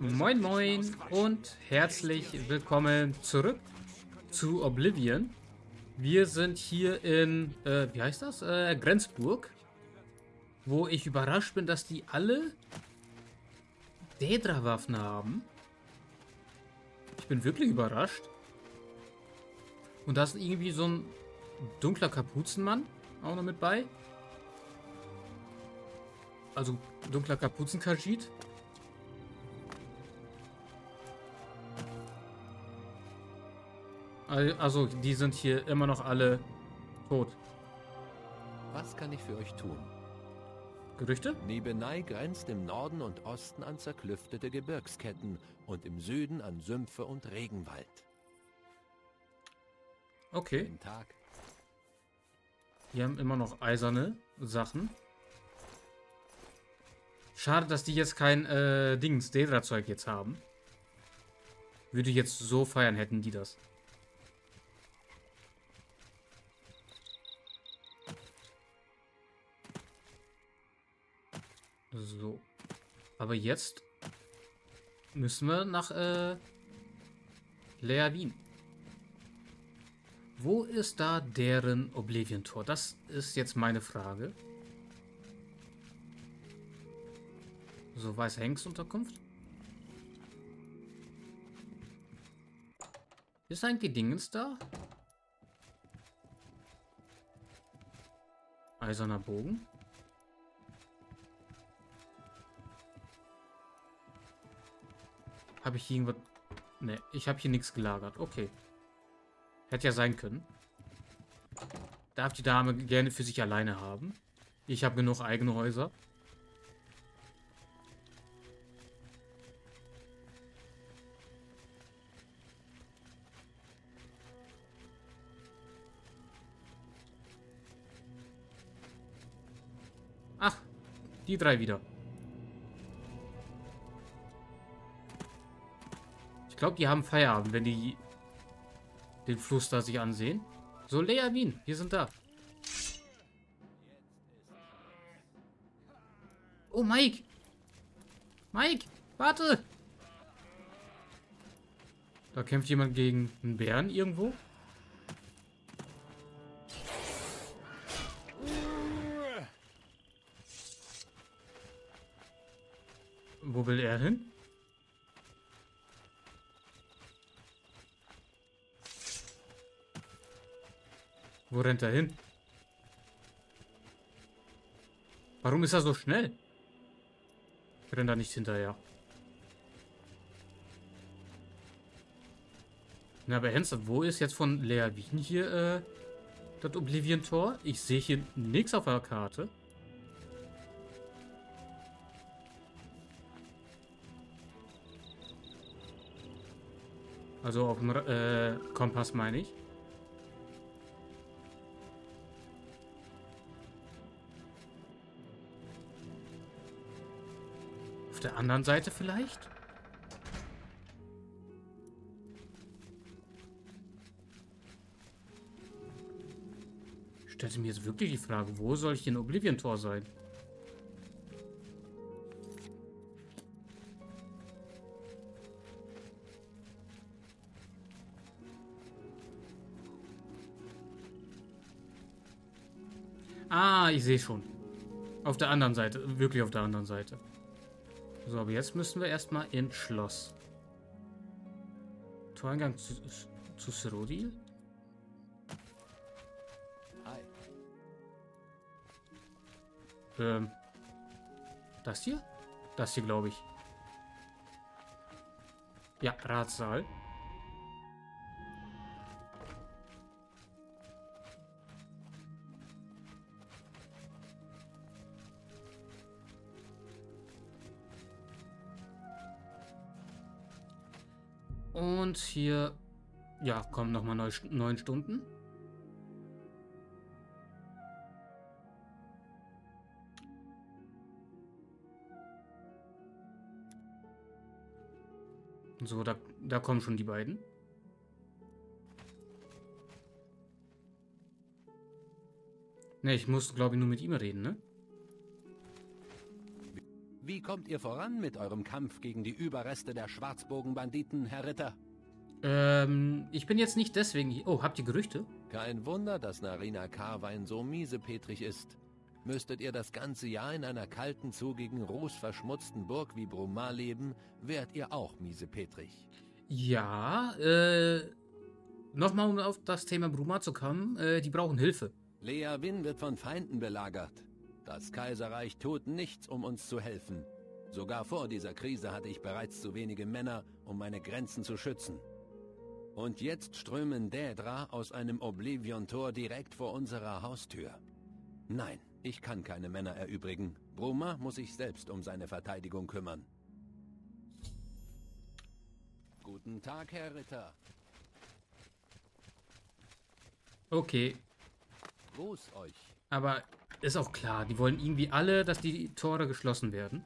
Moin Moin und herzlich willkommen zurück zu Oblivion. Wir sind hier in, äh, wie heißt das? Äh, Grenzburg. Wo ich überrascht bin, dass die alle Dedra-Waffen haben. Ich bin wirklich überrascht. Und da ist irgendwie so ein dunkler Kapuzenmann auch noch mit bei. Also dunkler Kapuzenkajit. Also, die sind hier immer noch alle tot. Was kann ich für euch tun? Gerüchte? Nibenai grenzt im Norden und Osten an zerklüftete Gebirgsketten und im Süden an Sümpfe und Regenwald. Okay. Den Tag. Die haben immer noch eiserne Sachen. Schade, dass die jetzt kein äh, Dings, Dedra-Zeug jetzt haben. Würde ich jetzt so feiern, hätten die das. So. Aber jetzt müssen wir nach äh, Leavin. Wo ist da deren Oblivion-Tor? Das ist jetzt meine Frage. So, weiße Hengst-Unterkunft. Ist eigentlich Dingens da? Eiserner Bogen. Habe ich hier irgendwas... Ne, ich habe hier nichts gelagert. Okay. Hätte ja sein können. Darf die Dame gerne für sich alleine haben. Ich habe genug eigene Häuser. Ach, die drei wieder. Ich glaube, die haben Feierabend, wenn die den Fluss da sich ansehen. So, Lea Wien, wir sind da. Oh, Mike. Mike, warte. Da kämpft jemand gegen einen Bären irgendwo. Rennt er hin? Warum ist er so schnell? Rennt er nicht hinterher. Na, aber ernsthaft, wo ist jetzt von Lea Wien hier äh, das Oblivion-Tor? Ich sehe hier nichts auf der Karte. Also auf dem äh, Kompass meine ich. Der anderen Seite vielleicht? Stellte mir jetzt wirklich die Frage, wo soll ich den Oblivion-Tor sein? Ah, ich sehe schon. Auf der anderen Seite. Wirklich auf der anderen Seite. So, aber jetzt müssen wir erstmal ins Schloss. Toreingang zu, zu Serodil? Hi. Ähm. Das hier? Das hier, glaube ich. Ja, Ratssaal. Und hier, ja, kommen nochmal neun, neun Stunden. So, da, da kommen schon die beiden. Ne, ich muss, glaube ich, nur mit ihm reden, ne? Wie kommt ihr voran mit eurem Kampf gegen die Überreste der Schwarzbogenbanditen, Herr Ritter? Ähm, ich bin jetzt nicht deswegen hier. Oh, habt ihr Gerüchte? Kein Wunder, dass Narina Karwein so miesepetrig ist. Müsstet ihr das ganze Jahr in einer kalten, zugigen, rußverschmutzten Burg wie Brumar leben, wärt ihr auch miesepetrig. Ja, äh, nochmal um auf das Thema Brumar zu kommen, äh, die brauchen Hilfe. Lea Win wird von Feinden belagert. Das Kaiserreich tut nichts, um uns zu helfen. Sogar vor dieser Krise hatte ich bereits zu wenige Männer, um meine Grenzen zu schützen. Und jetzt strömen Dädra aus einem Oblivion-Tor direkt vor unserer Haustür. Nein, ich kann keine Männer erübrigen. Bruma muss sich selbst um seine Verteidigung kümmern. Guten Tag, Herr Ritter. Okay, Gruß euch. aber ist auch klar, die wollen irgendwie alle, dass die Tore geschlossen werden.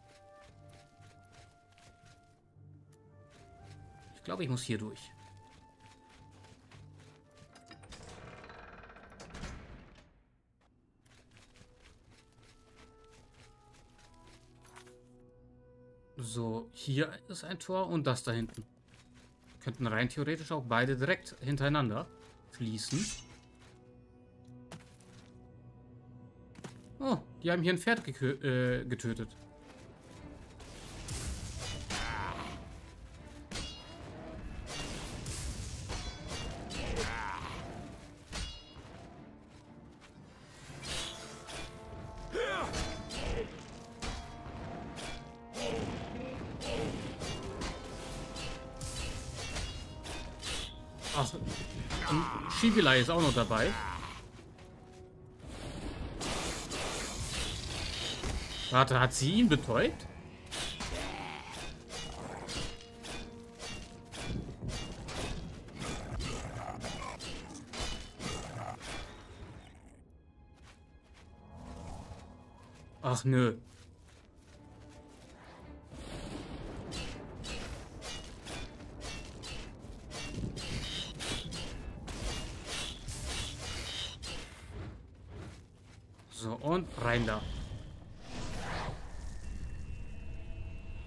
Ich glaube, ich muss hier durch. So, hier ist ein Tor und das da hinten. Könnten rein theoretisch auch beide direkt hintereinander fließen. Oh, die haben hier ein Pferd äh, getötet. Schiebelei ist auch noch dabei. Warte, hat sie ihn betäubt? Ach nö.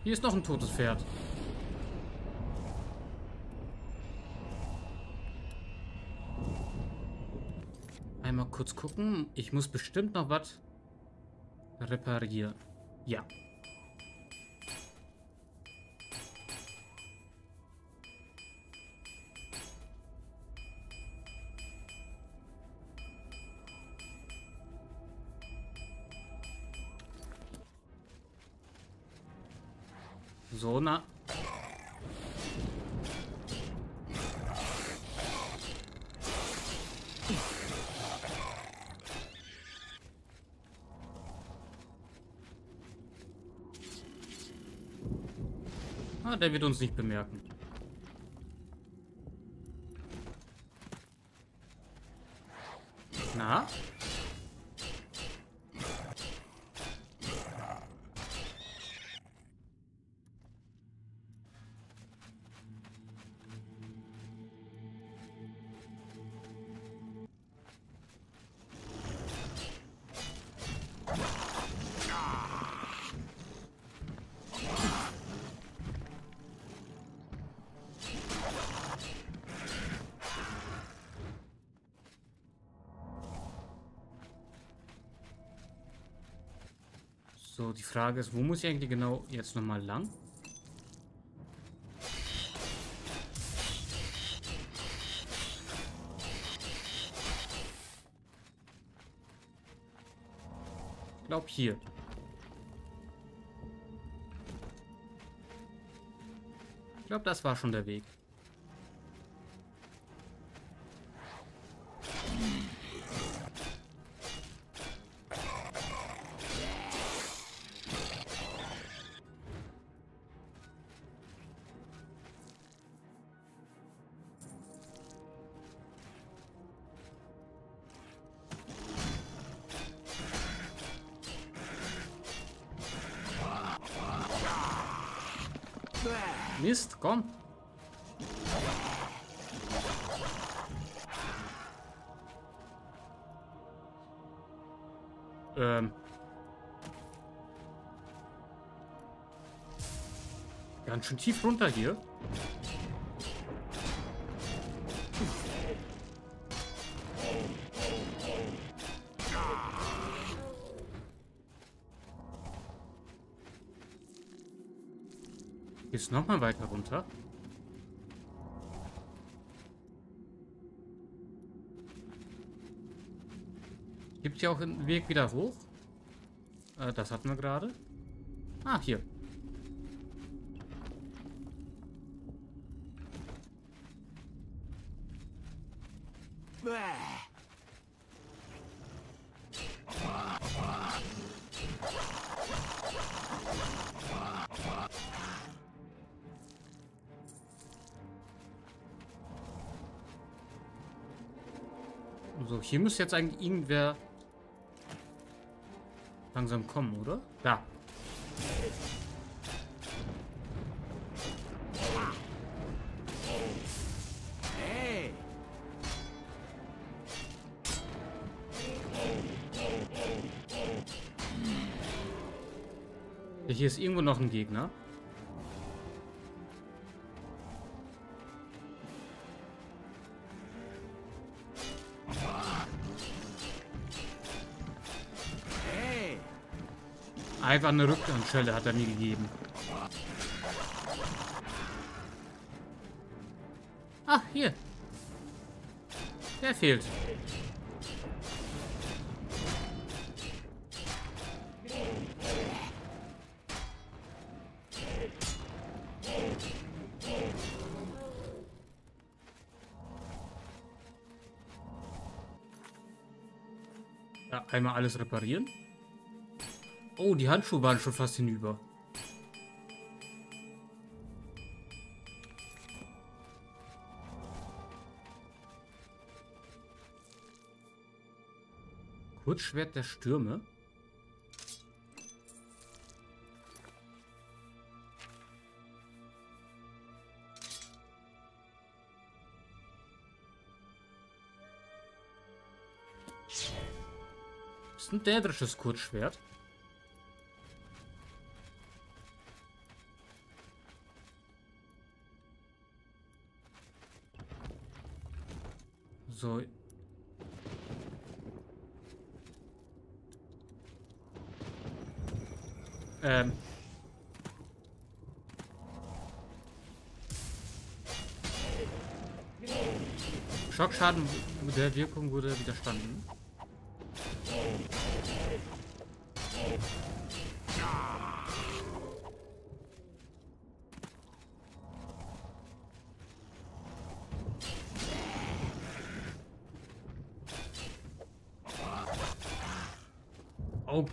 Hier ist noch ein totes Pferd. Einmal kurz gucken. Ich muss bestimmt noch was reparieren. Ja. So, na. Ah, der wird uns nicht bemerken. So, die Frage ist, wo muss ich eigentlich genau jetzt nochmal lang? Ich glaube hier. Ich glaube, das war schon der Weg. Ganz schön tief runter hier. Geht's nochmal weiter runter? Gibt ja auch einen Weg wieder hoch. Äh, das hatten wir gerade. Ah, hier. So, hier müsste jetzt eigentlich irgendwer langsam kommen, oder? Da. Hier ist irgendwo noch ein Gegner. Einfach eine Rückanschelle hat er mir gegeben. Ah, hier. Der fehlt. Einmal alles reparieren. Oh, die Handschuhe waren schon fast hinüber. Kurzschwert der Stürme. Ist ein dädrisches Kurzschwert. So. Ähm. Schockschaden der Wirkung wurde widerstanden.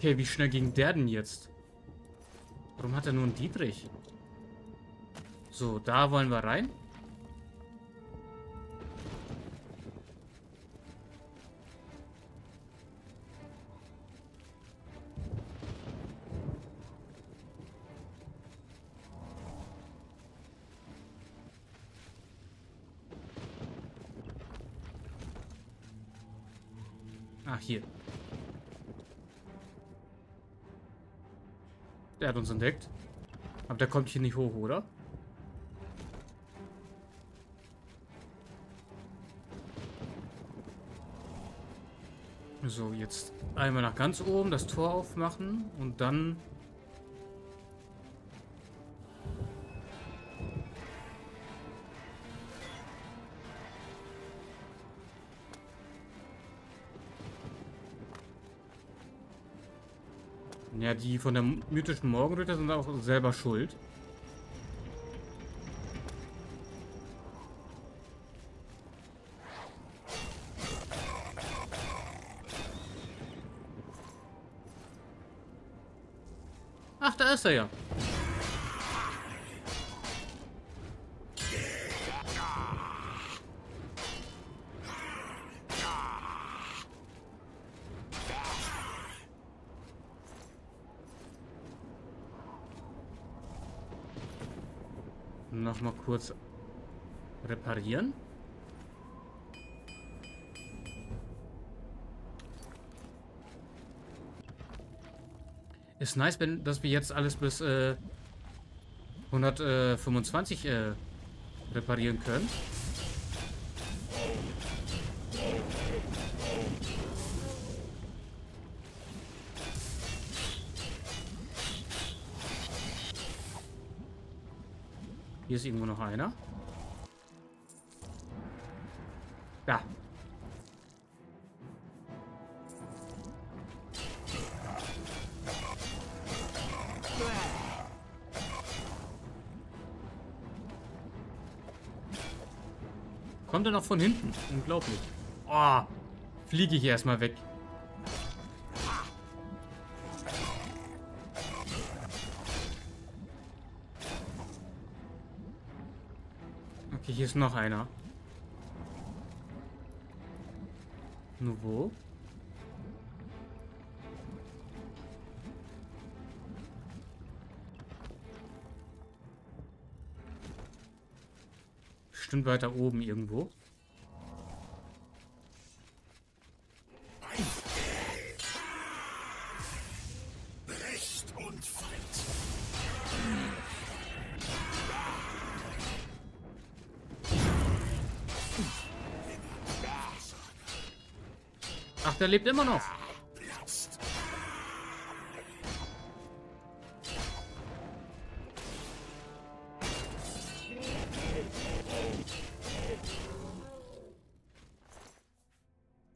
Okay, wie schnell ging der denn jetzt? Warum hat er nur einen Dietrich? So, da wollen wir rein. Ach, hier. Hat uns entdeckt. Aber der kommt hier nicht hoch, oder? So, jetzt einmal nach ganz oben das Tor aufmachen und dann... die von der mythischen Morgenritter sind auch selber schuld. Ach, da ist er ja. Noch mal kurz reparieren. Ist nice, wenn, dass wir jetzt alles bis äh, 125 äh, reparieren können. Hier ist irgendwo noch einer. Da. Kommt er noch von hinten? Unglaublich. Oh, fliege ich erstmal weg. Ist noch einer. Nur wo? Bestimmt weiter oben irgendwo. Der lebt immer noch.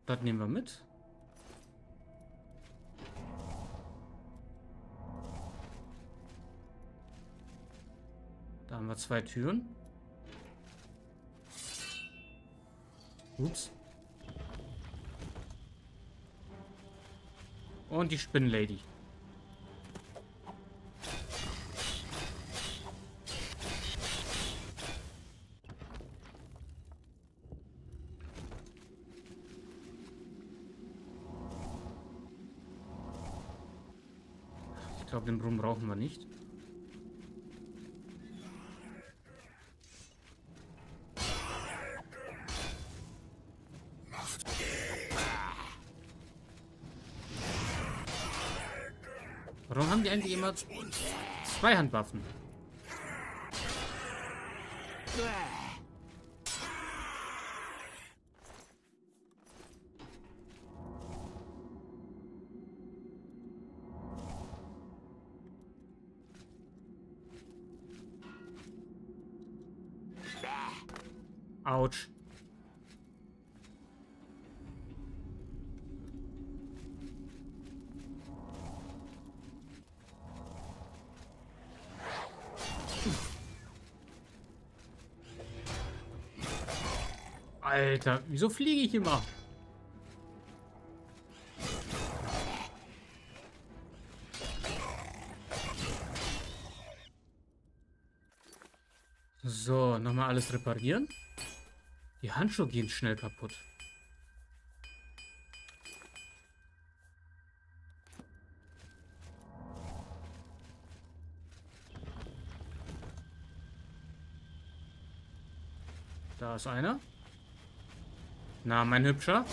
Das nehmen wir mit. Da haben wir zwei Türen. Ups. Und die Spinnenlady. Ich glaube, den Brunnen brauchen wir nicht. Immer Zweihandwaffen? Autsch. Alter, wieso fliege ich immer? So, nochmal alles reparieren. Die Handschuhe gehen schnell kaputt. Da ist einer. Na, mein Hübscher.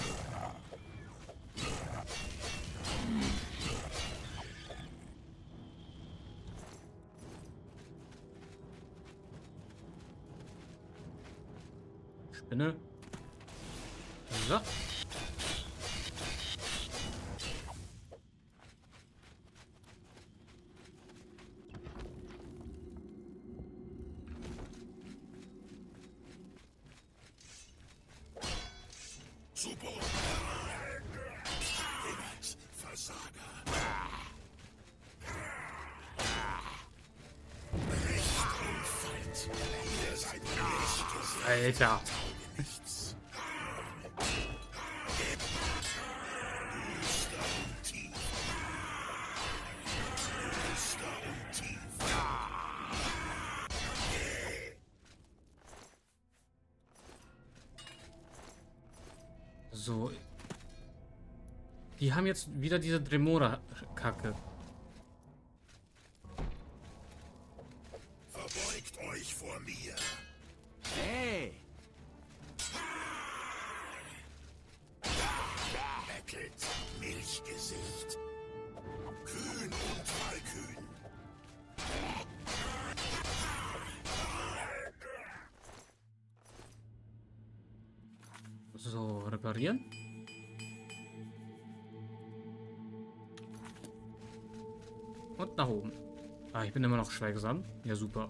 Spinne. So. Die haben jetzt wieder diese Dremora-Kacke. Schweigsam. Ja, super.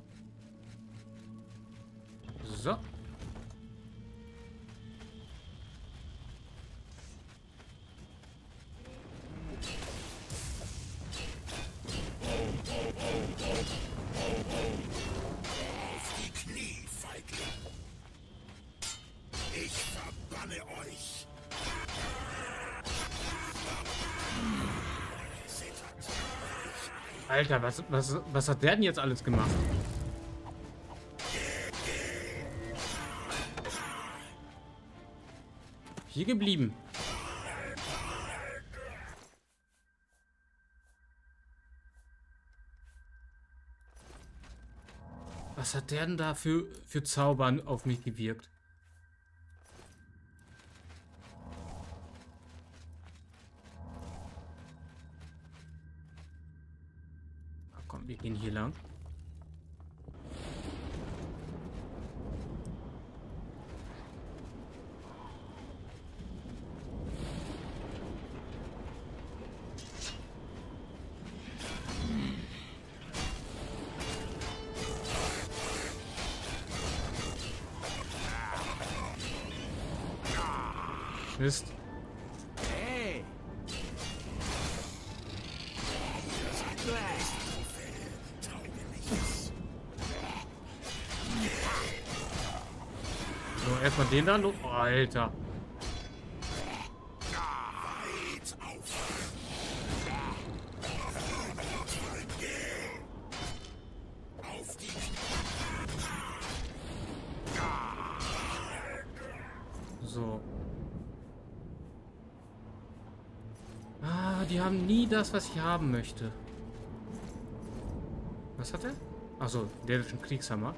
Alter, was, was, was hat der denn jetzt alles gemacht? Hier geblieben. Was hat der denn da für, für Zaubern auf mich gewirkt? Mist. So, erstmal den da. Oh, Alter. Weit auf. Auf die Knie. So. Ah, die haben nie das, was ich haben möchte. Was hat er? Achso, der ist ein Kriegshammer.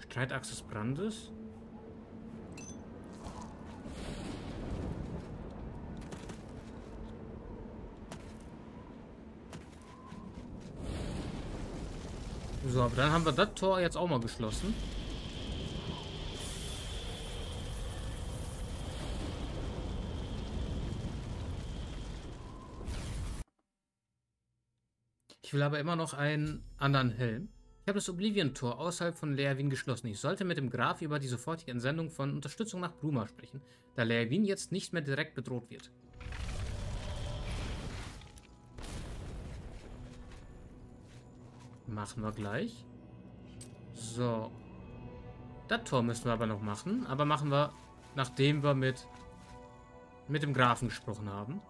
Streitachse des Brandes. So, aber dann haben wir das Tor jetzt auch mal geschlossen. Ich will aber immer noch einen anderen Helm. Ich habe das Oblivion-Tor außerhalb von Leerwin geschlossen. Ich sollte mit dem Graf über die sofortige Entsendung von Unterstützung nach Bruma sprechen, da Leerwin jetzt nicht mehr direkt bedroht wird. Machen wir gleich. So. Das Tor müssen wir aber noch machen. Aber machen wir, nachdem wir mit, mit dem Grafen gesprochen haben.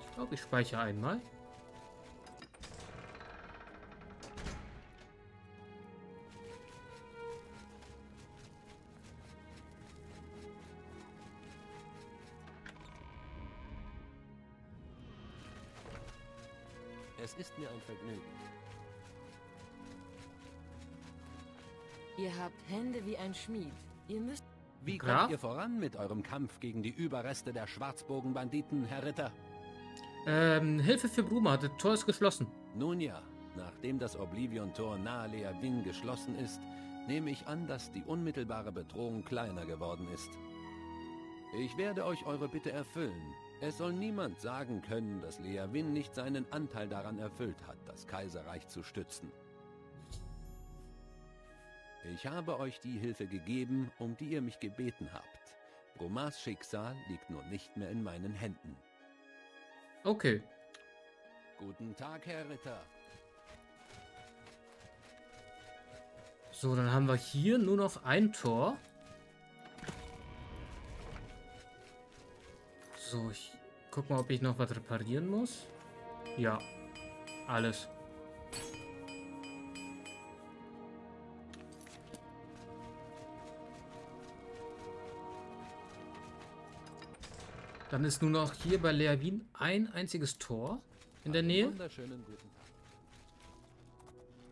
Ich glaube, ich speichere einmal. Ist mir ein Vergnügen. Ihr habt Hände wie ein Schmied. Ihr müsst. Wie Graf? kommt ihr voran mit eurem Kampf gegen die Überreste der Schwarzbogenbanditen, Herr Ritter? Ähm, Hilfe für Bruma. Das Tor ist geschlossen. Nun ja, nachdem das Oblivion-Tor nahe Leavin geschlossen ist, nehme ich an, dass die unmittelbare Bedrohung kleiner geworden ist. Ich werde euch eure Bitte erfüllen. Es soll niemand sagen können, dass Leavin nicht seinen Anteil daran erfüllt hat, das Kaiserreich zu stützen. Ich habe euch die Hilfe gegeben, um die ihr mich gebeten habt. Brumas Schicksal liegt nur nicht mehr in meinen Händen. Okay. Guten Tag, Herr Ritter. So, dann haben wir hier nur noch ein Tor. So, ich guck mal, ob ich noch was reparieren muss. Ja, alles. Dann ist nur noch hier bei Leavin ein einziges Tor in der Nähe. Wunderschönen guten Tag.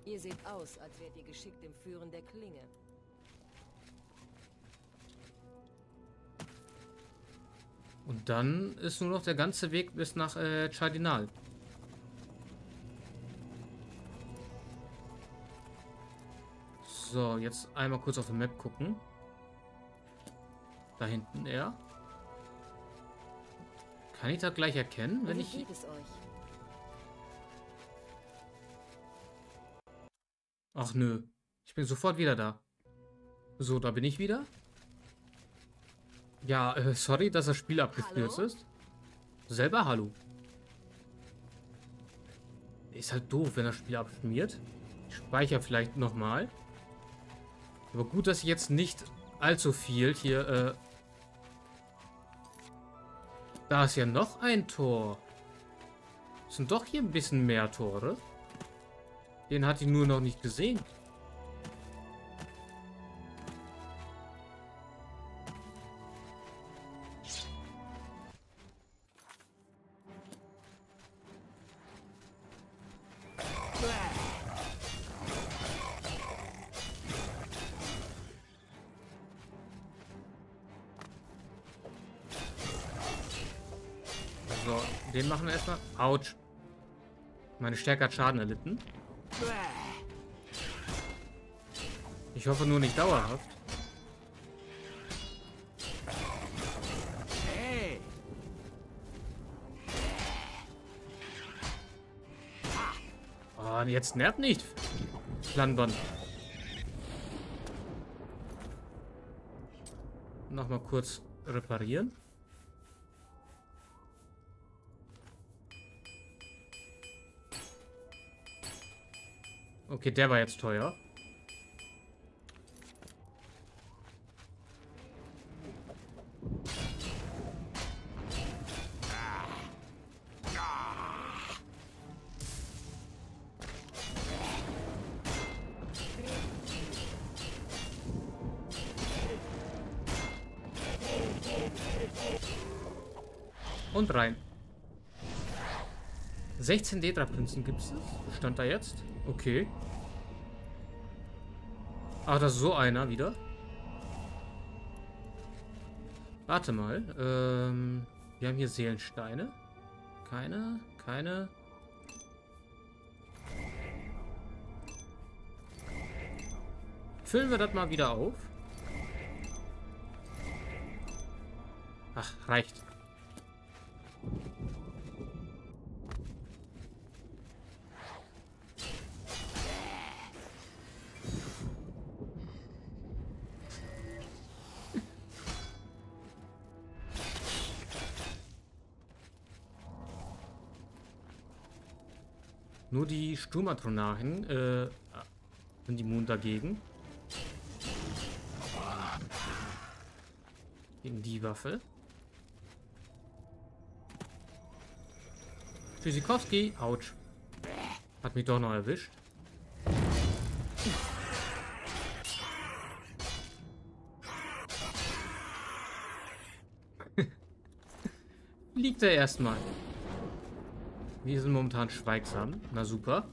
Ihr seht aus, als wärt ihr geschickt im Führen der Klinge. Und dann ist nur noch der ganze Weg bis nach äh, Chardinal. So, jetzt einmal kurz auf die Map gucken. Da hinten er. Kann ich das gleich erkennen, wenn Wie ich... geht es euch? Ach nö. Ich bin sofort wieder da. So, da bin ich wieder. Ja, äh, sorry, dass das Spiel abgestürzt Hallo? ist. Selber Hallo. Ist halt doof, wenn das Spiel abschmiert. Ich speichere vielleicht nochmal. Aber gut, dass ich jetzt nicht allzu viel hier, äh... Da ist ja noch ein Tor. Sind doch hier ein bisschen mehr Tore. Den hat ich nur noch nicht gesehen. Meine Stärke hat Schaden erlitten. Ich hoffe nur nicht dauerhaft. Oh, jetzt nervt nicht. Flanband. Nochmal kurz reparieren. Okay, der war jetzt teuer. Und rein. 16 Detra-Prinzen gibt es. Stand da jetzt? Okay. Ach, das ist so einer wieder. Warte mal. Ähm, wir haben hier Seelensteine. Keine, keine. Füllen wir das mal wieder auf. Ach, reicht. Sturmatronarchen äh, sind immun dagegen. Gegen die Waffe. Tschüssikowski. Autsch. Hat mich doch noch erwischt. Liegt er erstmal. Wir sind momentan schweigsam. Na super.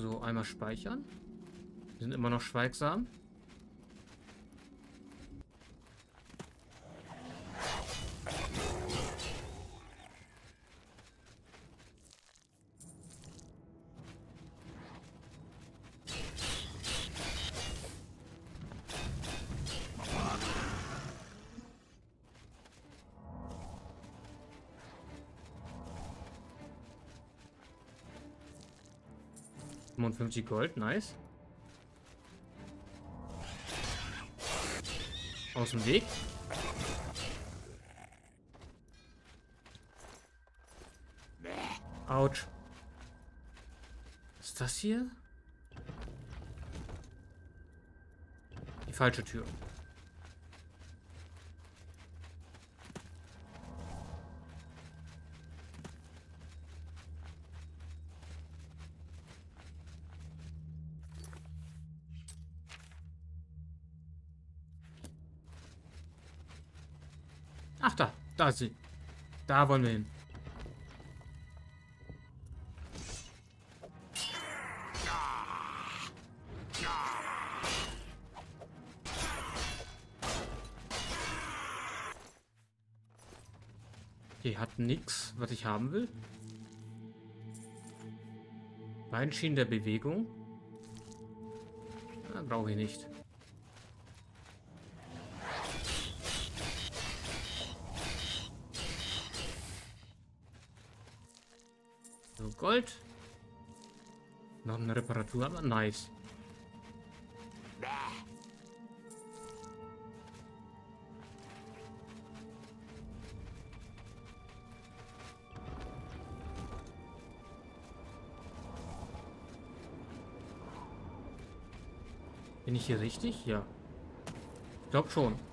So, einmal speichern. Wir sind immer noch schweigsam. ...55 Gold, nice. Aus dem Weg. Autsch. Ist das hier? Die falsche Tür. Da ist sie. Da wollen wir hin. Die hat nichts, was ich haben will. Beinschienen der Bewegung. Ah, brauche ich nicht. Gold. Noch eine Reparatur, aber nice. Bin ich hier richtig? Ja. Ich glaube schon.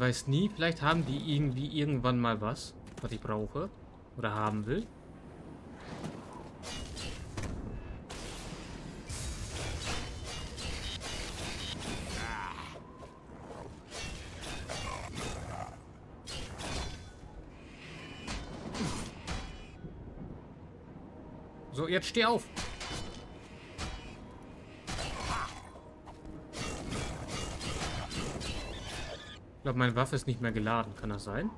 Man weiß nie, vielleicht haben die irgendwie irgendwann mal was, was ich brauche oder haben will. So, jetzt steh auf. Glaube, meine Waffe ist nicht mehr geladen. Kann das sein?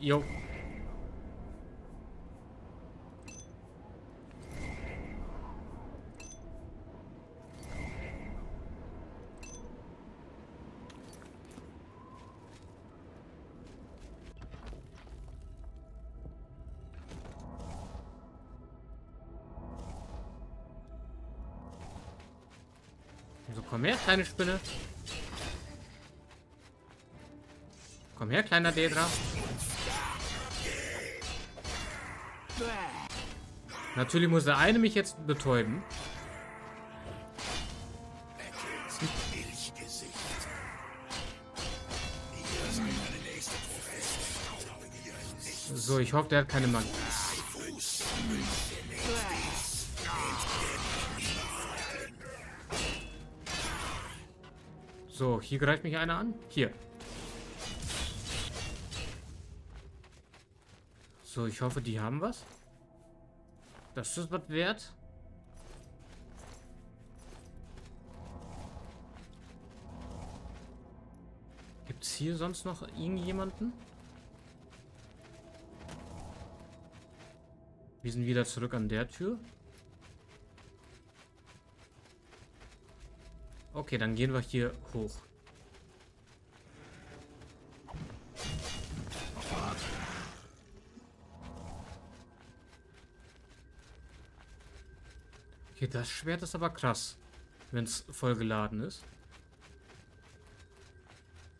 Jo. Komm her, kleine Spinne. Komm her, kleiner Dedra. Natürlich muss der eine mich jetzt betäuben. So, ich hoffe, der hat keine Magie. So, hier greift mich einer an. Hier. So, ich hoffe, die haben was. Das ist was wert. Gibt es hier sonst noch irgendjemanden? Wir sind wieder zurück an der Tür. Okay, dann gehen wir hier hoch. Okay, das Schwert ist aber krass, wenn es voll geladen ist.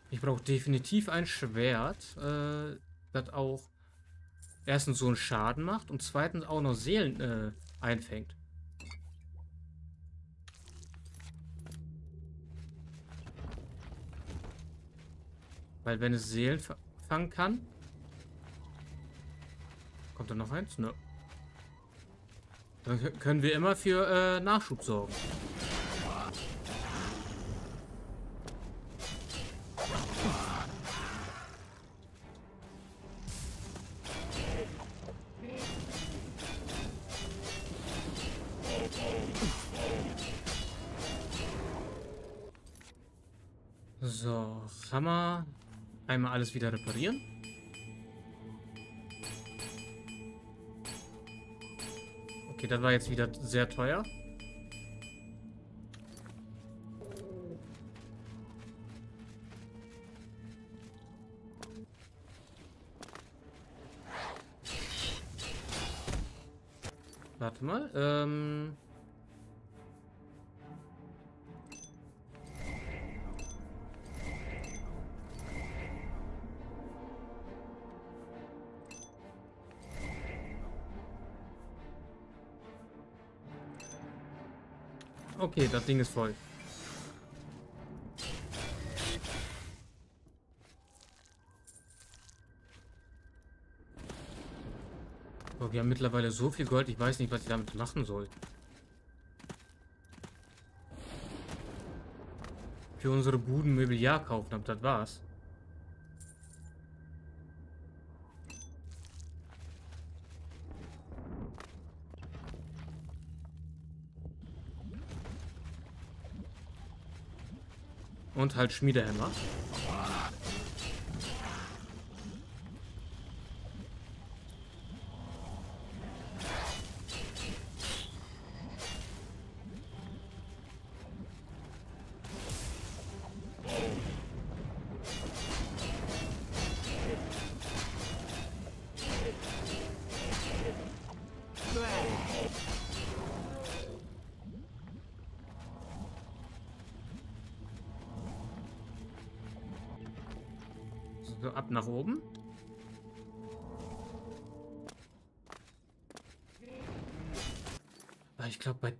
Ich brauche definitiv ein Schwert, äh, das auch erstens so einen Schaden macht und zweitens auch noch Seelen äh, einfängt. Weil wenn es Seelen fa- fangen kann... Kommt da noch eins? Ne. Dann kö- können wir immer für äh, Nachschub sorgen. Wieder reparieren. Okay, das war jetzt wieder sehr teuer. Okay, das Ding ist voll. Aber wir haben mittlerweile so viel Gold, ich weiß nicht, was ich damit machen soll. Für unsere Buden Mobiliar kaufen, aber das war's. Und halt Schmiedehämmer.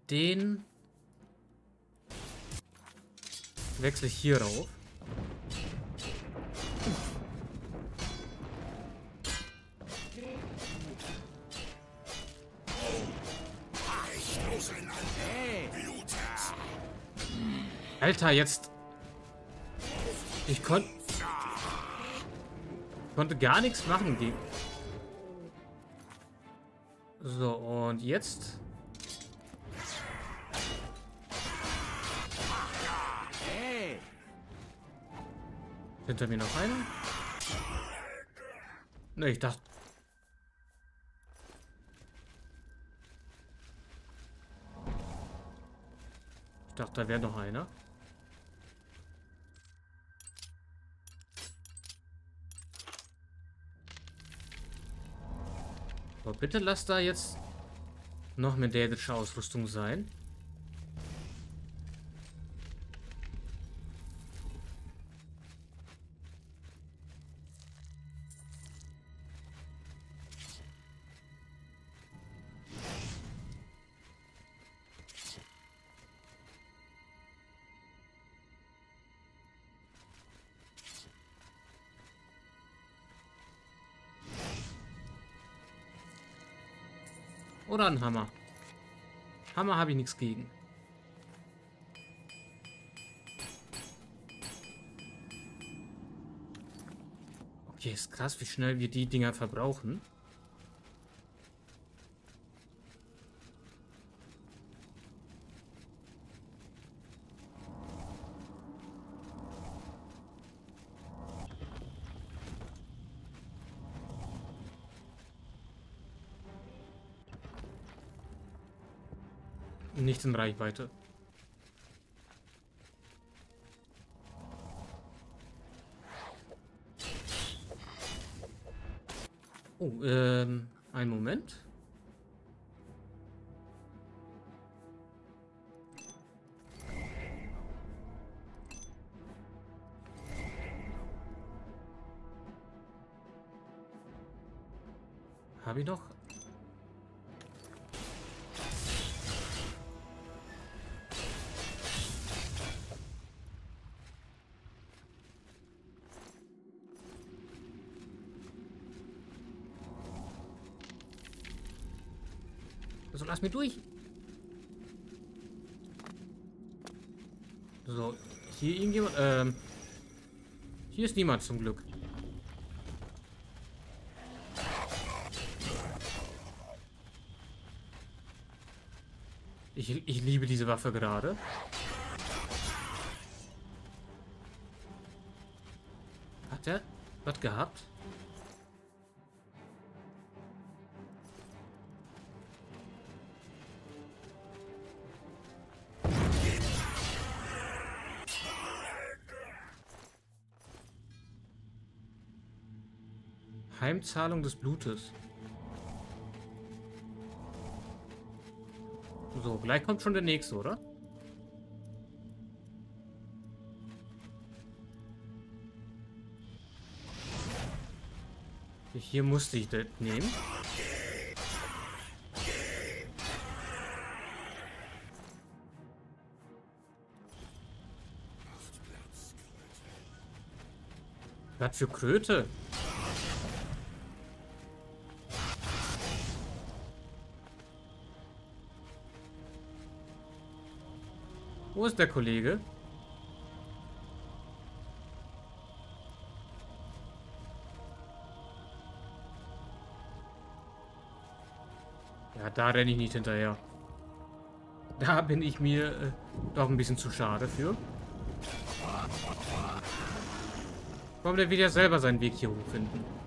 Denen wechsle ich hier rauf. Alter, jetzt. Ich konnte. Konnte gar nichts machen gegen. So, und jetzt. Hinter mir noch einer? Ne, ich dachte. Ich dachte, da wäre noch einer. Aber bitte lass da jetzt noch medelische Ausrüstung sein. Oder ein Hammer. Hammer habe ich nichts gegen. Okay, ist krass, wie schnell wir die Dinger verbrauchen. In Reichweite. Oh, ähm, einen Moment. Lass mich durch. So, hier irgendjemand, ähm, hier ist niemand zum Glück. Ich, ich liebe diese Waffe gerade. Hat er was gehabt? Heimzahlung des Blutes. So, gleich kommt schon der nächste, oder? Hier musste ich das nehmen. Was für Kröte? ist der Kollege? Ja, da renne ich nicht hinterher. Da bin ich mir äh, doch ein bisschen zu schade für. Warum der wieder selber seinen Weg hier hochfinden? finden?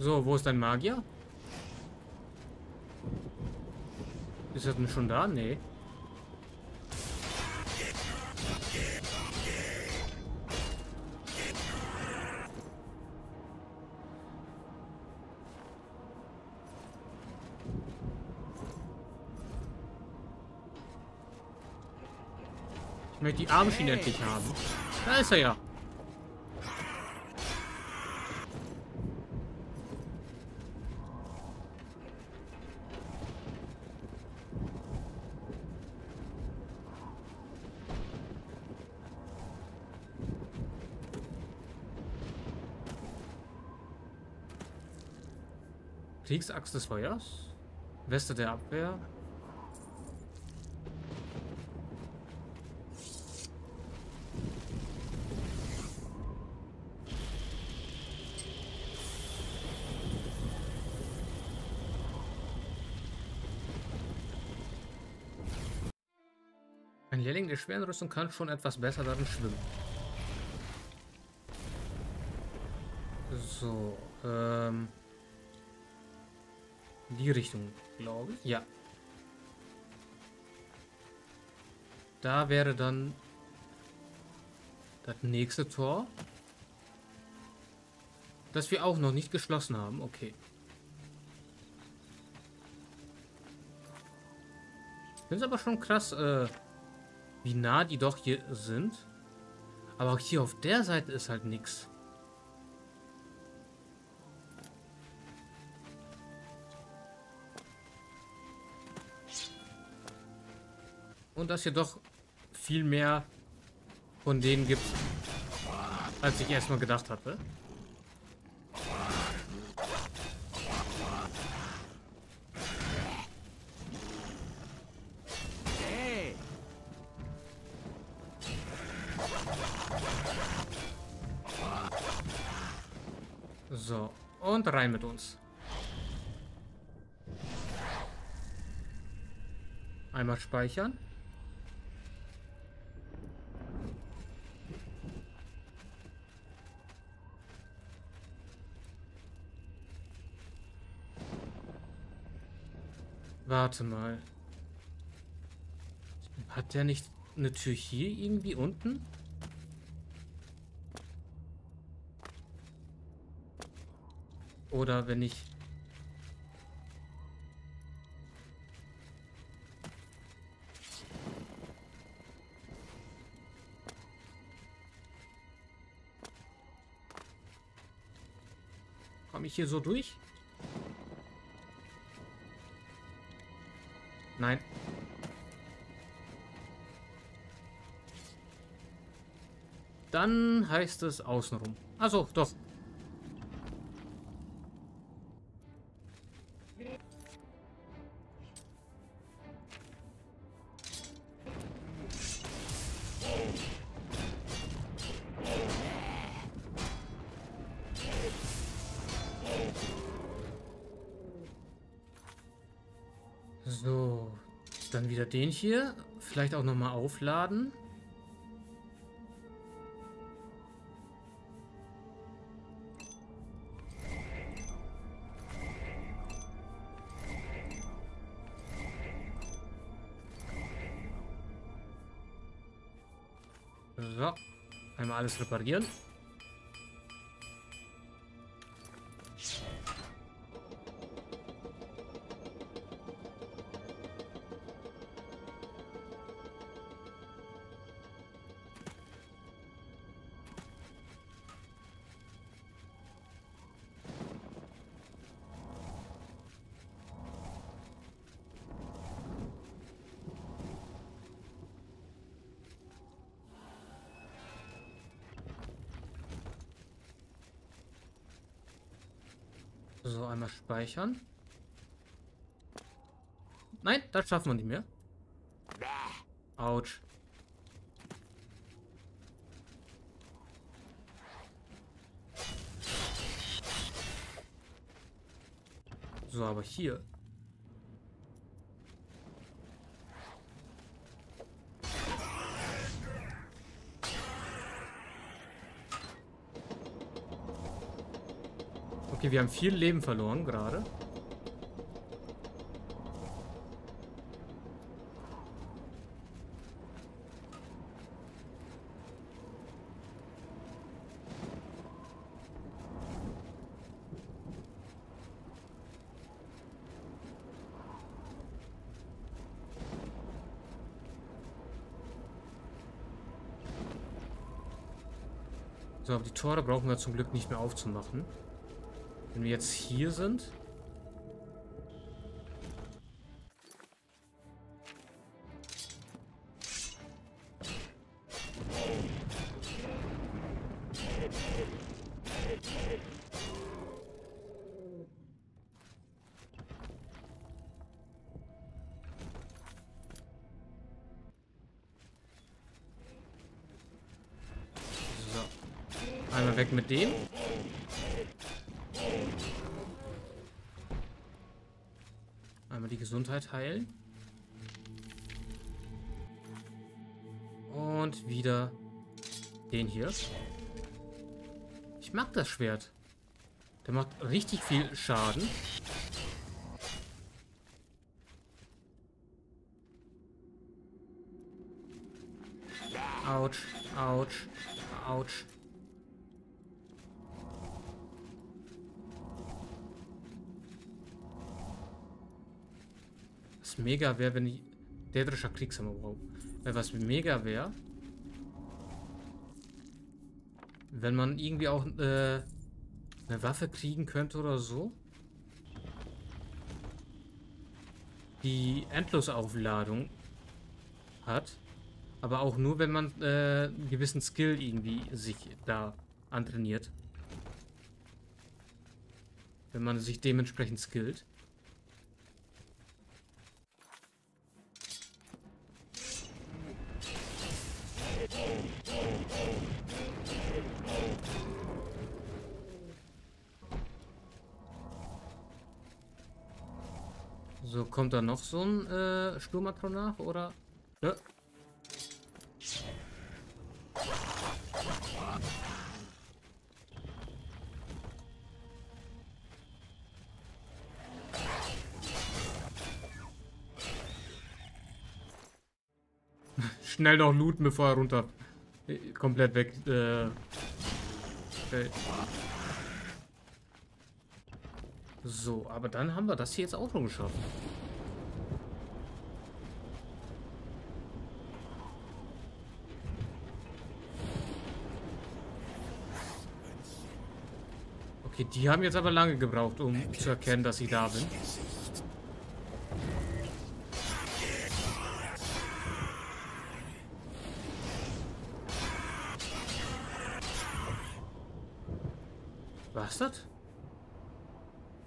So, wo ist dein Magier? Ist er denn schon da? Nee. Ich möchte die Armschiene endlich haben. Da ist er ja. Kriegsaxt des Feuers? Weste der Abwehr? Ein Lehrling der schweren Rüstung kann schon etwas besser darin schwimmen. So, ähm... Die Richtung, glaube ich. Ja. Da wäre dann das nächste Tor. Das wir auch noch nicht geschlossen haben. Okay. Ich finde es aber schon krass, äh, wie nah die doch hier sind. Aber auch hier auf der Seite ist halt nichts. Und dass hier doch viel mehr von denen gibt, als ich erstmal gedacht hatte. So, und rein mit uns. Einmal speichern. Warte mal. Hat der nicht eine Tür hier irgendwie unten? Oder wenn ich... Komme ich hier so durch? Nein. Dann heißt es außenrum. Also, doch. Dann wieder den hier. Vielleicht auch nochmal aufladen. So, einmal alles reparieren. Speichern. Nein, das schaffen wir nicht mehr. Autsch. So, aber hier. Okay, wir haben viel Leben verloren gerade. So, aber die Tore brauchen wir zum Glück nicht mehr aufzumachen. Wenn wir jetzt hier sind. Einmal weg mit dem. Einmal heilen. Und wieder den hier. Ich mag das Schwert. Der macht richtig viel Schaden. Autsch, Autsch, Autsch. Mega wäre, wenn ich... Der Drescher Kriegshammer, wow. Was mega wäre... Wenn man irgendwie auch äh, eine Waffe kriegen könnte oder so. Die Endlosaufladung hat. Aber auch nur, wenn man äh, einen gewissen Skill irgendwie sich da antrainiert. Wenn man sich dementsprechend skillt. Kommt da noch so ein äh, Sturmatron nach, oder? Ja. Schnell noch looten, bevor er runter äh, komplett weg äh, fällt. So, aber dann haben wir das hier jetzt auch schon geschafft. Okay, die haben jetzt aber lange gebraucht, um zu erkennen, dass ich da bin. Was ist das?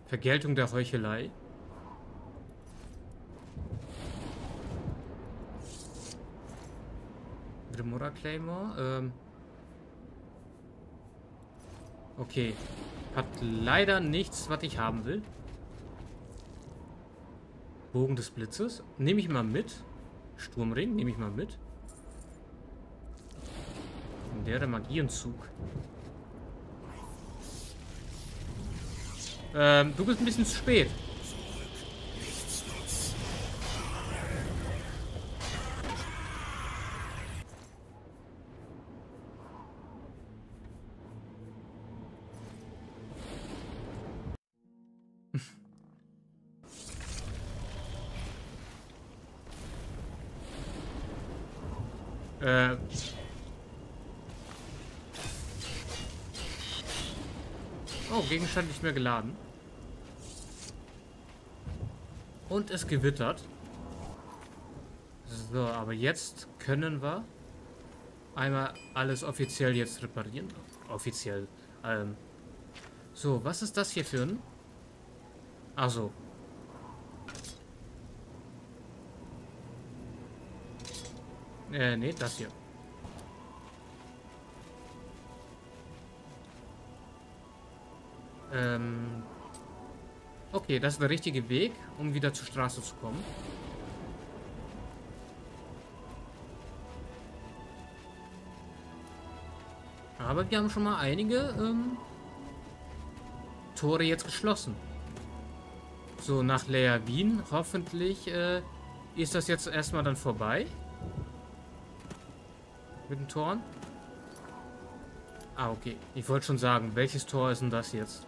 Vergeltung der Heuchelei. Remora Claymore. Ähm okay. Hat leider nichts, was ich haben will. Bogen des Blitzes. Nehme ich mal mit. Sturmring nehme ich mal mit. Und der Magienzug. Ähm, du bist ein bisschen zu spät. Gegenstand nicht mehr geladen. Und es gewittert. So, aber jetzt können wir einmal alles offiziell jetzt reparieren. Offiziell. Ähm. So, was ist das hier für ein Also. Äh, nee, das hier. Ähm. Okay, das ist der richtige Weg, um wieder zur Straße zu kommen. Aber wir haben schon mal einige ähm, Tore jetzt geschlossen. So, nach Lea Wien. Hoffentlich äh, ist das jetzt erstmal dann vorbei. Mit den Toren. Ah, okay. Ich wollte schon sagen, welches Tor ist denn das jetzt?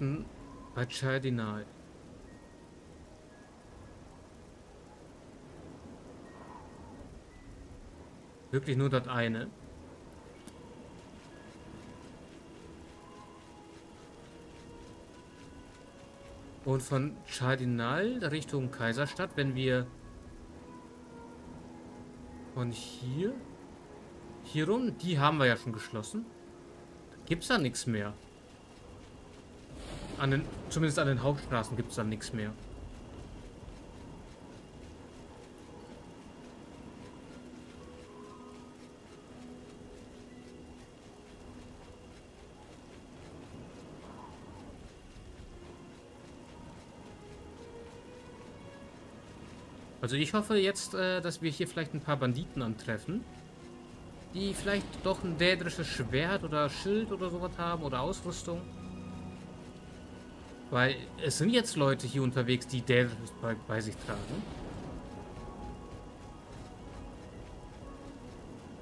Denn bei Chardinal? Wirklich nur das eine? Und von Chardinal Richtung Kaiserstadt, wenn wir von hier hier rum, die haben wir ja schon geschlossen. Gibt es da nichts mehr. An den, zumindest an den Hauptstraßen gibt es da nichts mehr. Also ich hoffe jetzt, äh, dass wir hier vielleicht ein paar Banditen antreffen, die vielleicht doch ein dädrisches Schwert oder Schild oder sowas haben oder Ausrüstung. Weil es sind jetzt Leute hier unterwegs, die Dädrisches bei, bei sich tragen.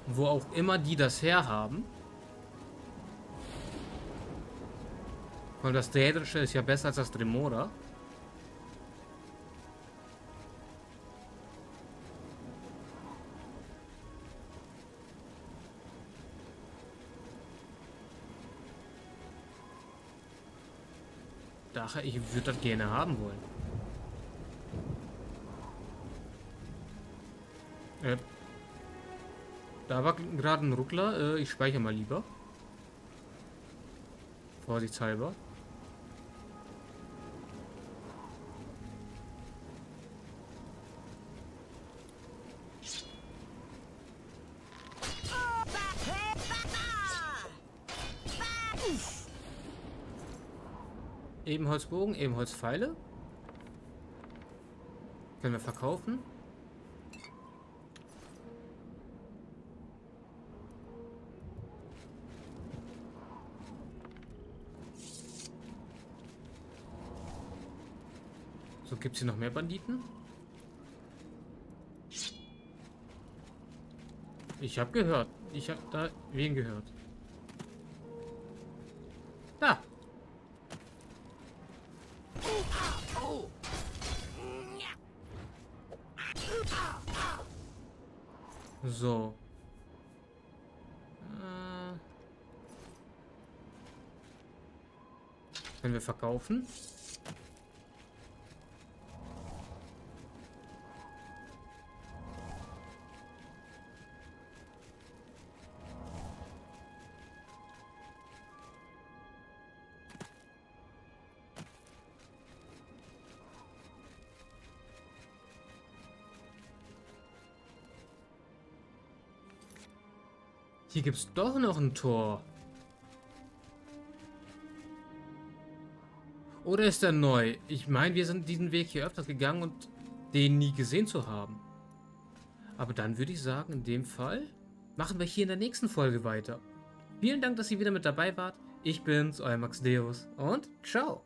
Wo auch immer die das herhaben. Weil das Dädrische ist ja besser als das Dremora. Daher, ich würde das gerne haben wollen. Äh, da war gerade ein Ruckler. Äh, ich speichere mal lieber. Vorsichtshalber. Ebenholzbogen, Ebenholzpfeile. Können wir verkaufen. So, gibt es hier noch mehr Banditen? Ich habe gehört. Ich habe da wen gehört. Verkaufen? Hier gibt es doch noch ein Tor. Oder ist er neu? Ich meine, wir sind diesen Weg hier öfters gegangen und den nie gesehen zu haben. Aber dann würde ich sagen, in dem Fall machen wir hier in der nächsten Folge weiter. Vielen Dank, dass ihr wieder mit dabei wart. Ich bin's, euer Max Deus und ciao.